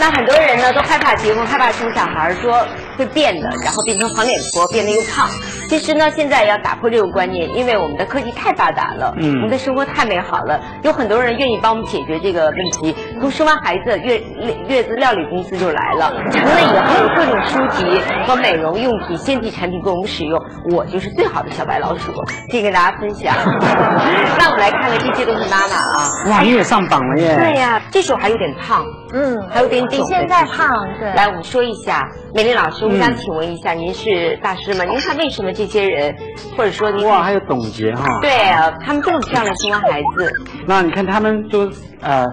那很多人呢都害怕结婚，害怕生小孩，说会变的，然后变成黄脸婆，变得又胖。其实呢，现在要打破这个观念，因为我们的科技太发达了，嗯我们的生活太美好了，有很多人愿意帮我们解决这个问题。从生完孩子，月月月子料理公司就来了，成了以后有各种书籍和美容用品、先进产品供我们使用，我就是最好的小白老鼠，可以跟大家分享。那我们来看看，这些都是妈妈啊。哇，你也上榜了耶！对呀、这时候还有点胖，嗯，还有点比肿。现在胖，对。来，我们说一下，美丽老师，我嗯想请问一下，您是大师吗？您看为什么这些人，或者说您哇，还有董洁哈。对啊，他们这么漂亮，生完孩子，那你看他们都呃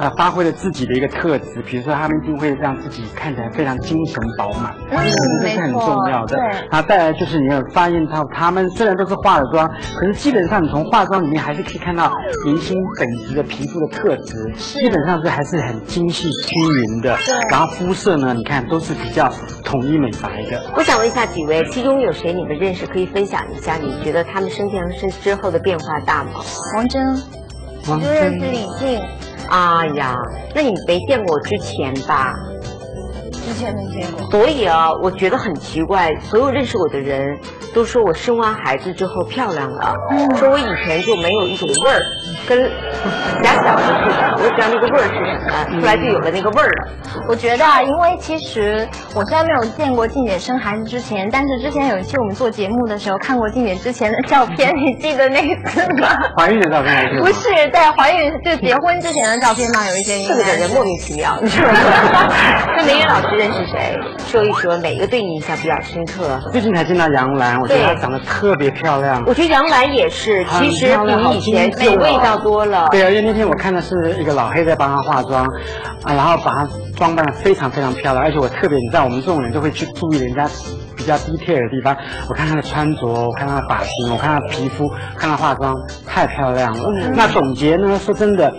呃发挥了自己的一个特质，比如说他们一定会让自己看起来非常精神饱满，嗯这是很重要的。对然后再来就是你有发现到他们虽然都是化了妆，可是基本上你从化妆里面还是可以看到明星本质的皮肤的特质，基本上是还是很精细均匀的。对然后肤色呢，你看都是比较统一美白的。我想问一下几位，其中有谁你们认识？可以分享一下，你觉得他们生前和生之后的变化大吗？王真，王就认识李静，哎呀，那你没见过我之前吧？之前没见过。所以啊，我觉得很奇怪，所有认识我的人都说我生完孩子之后漂亮了，嗯说我以前就没有一种味儿，跟假小子似的，我也不知道那个味儿是什么，后来就有了那个味儿了。我觉得啊，因为其实我虽然没有见过静姐生孩子之前，但是之前有一期我们做节目的时候看过静姐之前的照片，你记得那一次吗？怀孕的照片还是吗不是，在怀孕就结婚之前的照片吗？有一些应这个人莫名其妙，你知道吗？那梅云老师认识谁？说一说哪个对你印象比较深刻？最近才见到杨澜，我觉得她长得特别漂亮。我觉得杨澜也是，其实比以前有味道多了。对啊，因为那天我看的是一个老黑在帮她化妆，啊，然后把她装扮的非常非常漂亮，而且我特别，你知道我们这种人就会去注意人家比较 detail 的地方。我看她的穿着，我看她的发型，我看她的皮肤，看她化妆，太漂亮了。嗯那总结呢？说真的。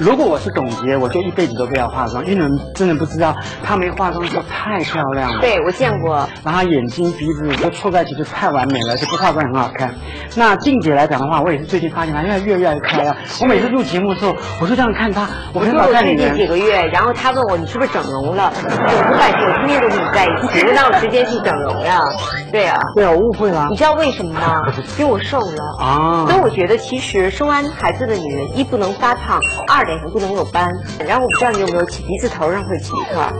如果我是董洁，我就一辈子都不要化妆，因为你们真的不知道，她没化妆的时候太漂亮了。对，我见过。然后眼睛、鼻子都凑在一起就太完美了，就不化妆很好看。那静姐来讲的话，我也是最近发现她越来越越来越漂亮。我每次录节目的时候，我就这样看她，我很我说我少看你最近几。个月，然后她问我你是不是整容了？我不敢说，我天天都跟你在一起，我哪有时间去整容呀？对啊，对啊，我误会了你知道为什么吗？因为我瘦了。啊所以我觉得，其实生完孩子的女人，一不能发胖，二脸上不能有斑。然后我不知道你有没有起鼻子头上会起一块儿。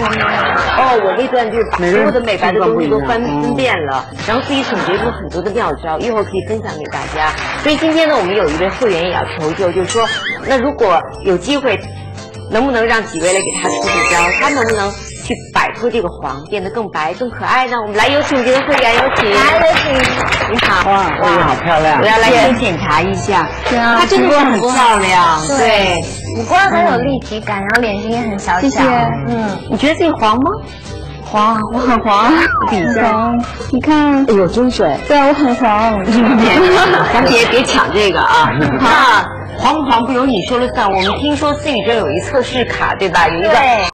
哦，我那段就是把所有的美白的东西都分分辨了，然后自己总结出很多的妙招，一会儿可以分享给大家。所以今天呢，我们有一位会员也要求救，就是说，那如果有机会，能不能让几位来给他出出招？他能不能去摆脱这个黄，变得更白、更可爱呢？我们来有请我们今天会员，有请。来有请。你好，哇，这个好漂亮我。要来先检查一下，对啊她真的是很漂亮，对对。五官很有立体感，然后脸型也很小巧。谢谢嗯，你觉得自己黄吗？黄，我很黄，比一下。黄，你看，哎呦，真水！对啊，我很黄。咱别别抢这个啊！那黄不黄不由你说了算。我们听说思雨这有一测试卡，对吧？有一个对